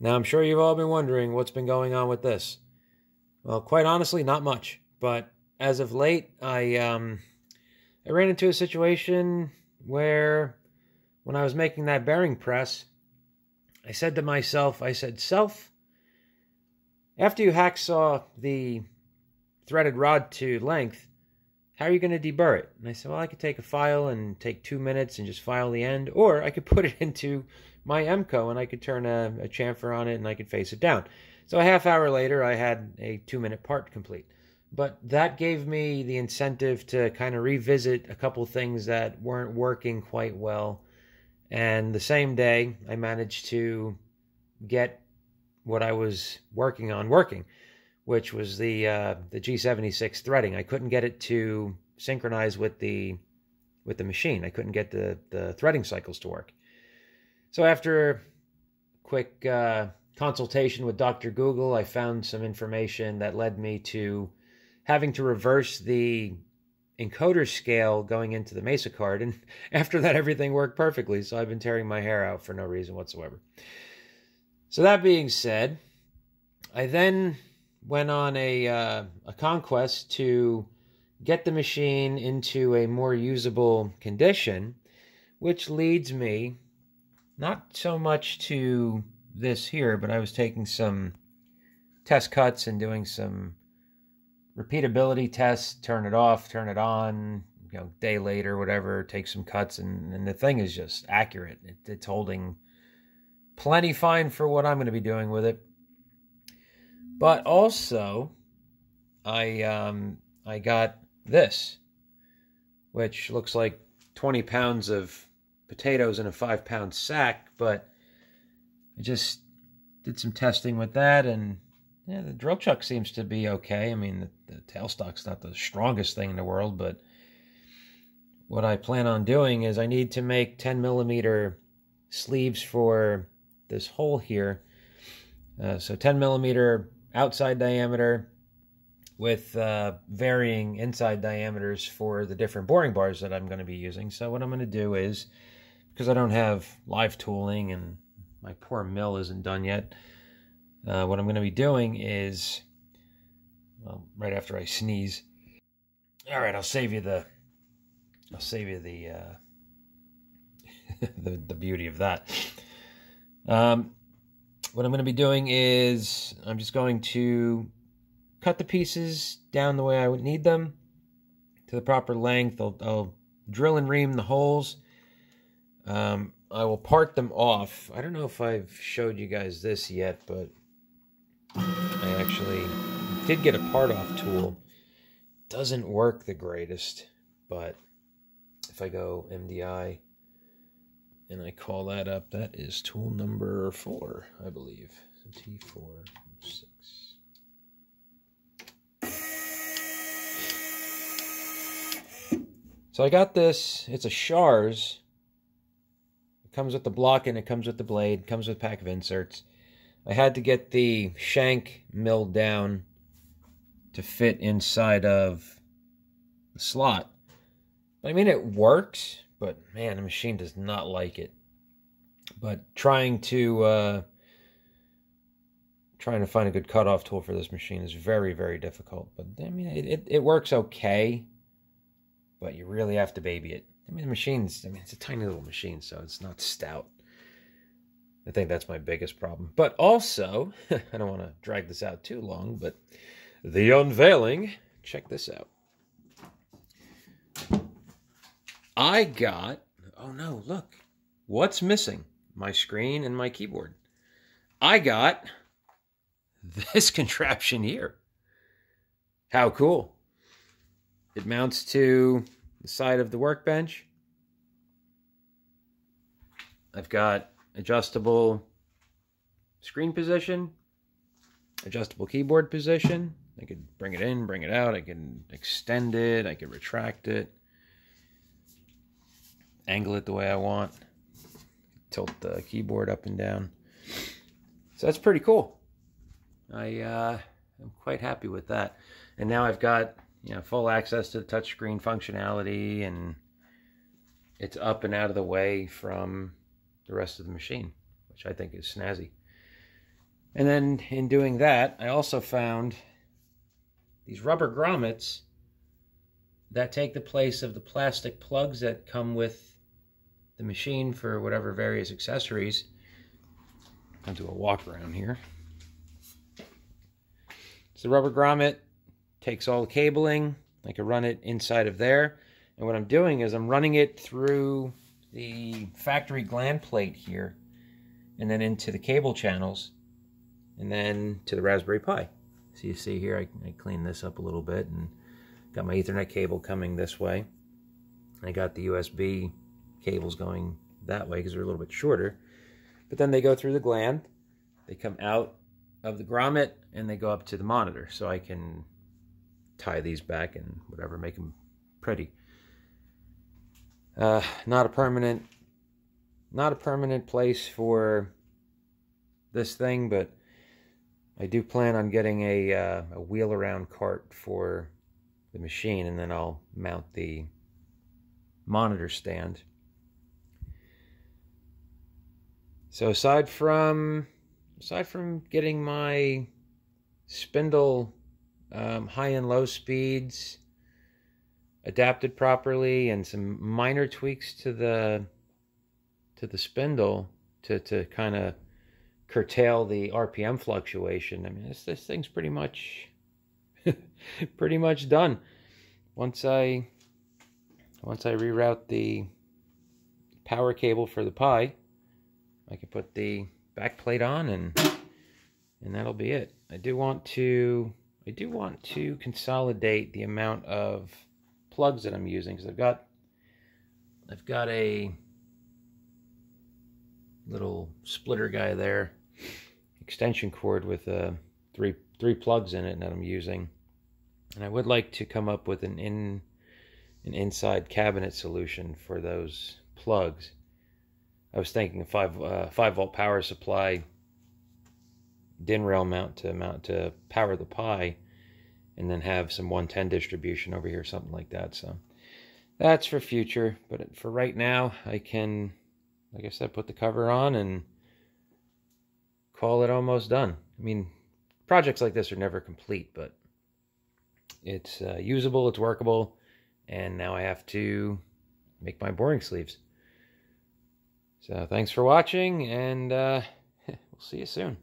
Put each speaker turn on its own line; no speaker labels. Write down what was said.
Now, I'm sure you've all been wondering what's been going on with this. Well, quite honestly, not much. But as of late, I um, I ran into a situation where when I was making that bearing press, I said to myself, I said, self, after you hacksaw the threaded rod to length, how are you going to deburr it? And I said, well, I could take a file and take two minutes and just file the end, or I could put it into my Emco and I could turn a, a chamfer on it and I could face it down. So a half hour later, I had a two minute part complete. But that gave me the incentive to kind of revisit a couple things that weren't working quite well. And the same day, I managed to get what I was working on working, which was the uh, the G76 threading. I couldn't get it to synchronize with the with the machine. I couldn't get the the threading cycles to work. So after a quick uh, consultation with Dr. Google, I found some information that led me to having to reverse the encoder scale going into the Mesa card. And after that, everything worked perfectly. So I've been tearing my hair out for no reason whatsoever. So that being said, I then went on a, uh, a conquest to get the machine into a more usable condition, which leads me not so much to this here, but I was taking some test cuts and doing some repeatability tests, turn it off, turn it on, you know, day later, whatever, take some cuts, and, and the thing is just accurate. It, it's holding plenty fine for what I'm going to be doing with it. But also, I um, I got this, which looks like 20 pounds of potatoes in a five pound sack, but I just did some testing with that and yeah, the drill chuck seems to be okay. I mean, the, the tailstock's not the strongest thing in the world, but what I plan on doing is I need to make 10 millimeter sleeves for this hole here. Uh, so 10 millimeter outside diameter with uh, varying inside diameters for the different boring bars that I'm going to be using. So what I'm going to do is, because I don't have live tooling and my poor mill isn't done yet, uh, what I'm going to be doing is, well, right after I sneeze. All right, I'll save you the, I'll save you the, uh, the the beauty of that. Um, what I'm going to be doing is I'm just going to cut the pieces down the way I would need them to the proper length. I'll, I'll drill and ream the holes. Um, I will part them off. I don't know if I've showed you guys this yet, but I actually did get a part off tool. Doesn't work the greatest, but if I go MDI and I call that up, that is tool number four, I believe. So T4, six. So I got this, it's a Shars. It comes with the block and it comes with the blade, comes with a pack of inserts. I had to get the shank milled down to fit inside of the slot. I mean, it works, but man, the machine does not like it. But trying to uh, trying to find a good cutoff tool for this machine is very, very difficult. But I mean, it, it, it works okay, but you really have to baby it. I mean, the machine's, I mean, it's a tiny little machine, so it's not stout. I think that's my biggest problem. But also, I don't want to drag this out too long, but the unveiling, check this out. I got, oh no, look, what's missing? My screen and my keyboard. I got this contraption here. How cool. It mounts to the side of the workbench. I've got adjustable screen position, adjustable keyboard position. I could bring it in, bring it out. I can extend it. I can retract it. Angle it the way I want. Tilt the keyboard up and down. So that's pretty cool. I uh, I'm quite happy with that. And now I've got you know full access to the touchscreen functionality, and it's up and out of the way from the rest of the machine, which I think is snazzy. And then in doing that, I also found these rubber grommets that take the place of the plastic plugs that come with the machine for whatever various accessories. I'll do a walk around here. It's the rubber grommet takes all the cabling. I can run it inside of there. And what I'm doing is I'm running it through the factory gland plate here and then into the cable channels and then to the Raspberry Pi. So you see here, I, I cleaned this up a little bit and got my Ethernet cable coming this way. I got the USB cables going that way because they're a little bit shorter. But then they go through the gland, they come out of the grommet, and they go up to the monitor. So I can tie these back and whatever, make them pretty. Uh, not a permanent, not a permanent place for this thing, but I do plan on getting a, uh, a wheel around cart for the machine and then I'll mount the monitor stand. So aside from aside from getting my spindle um, high and low speeds adapted properly and some minor tweaks to the to the spindle to to kind of curtail the RPM fluctuation. I mean, this this thing's pretty much pretty much done. Once I once I reroute the power cable for the Pi, I can put the back plate on and and that'll be it. I do want to I do want to consolidate the amount of plugs that I'm using because I've got I've got a little splitter guy there extension cord with uh, three three plugs in it that I'm using. And I would like to come up with an in an inside cabinet solution for those plugs. I was thinking a five uh, five volt power supply DIN rail mount to mount to power the Pi, and then have some 110 distribution over here, something like that. So that's for future. But for right now, I can, like I said, put the cover on and call it almost done. I mean, projects like this are never complete, but it's uh, usable, it's workable, and now I have to make my boring sleeves. So thanks for watching, and uh, we'll see you soon.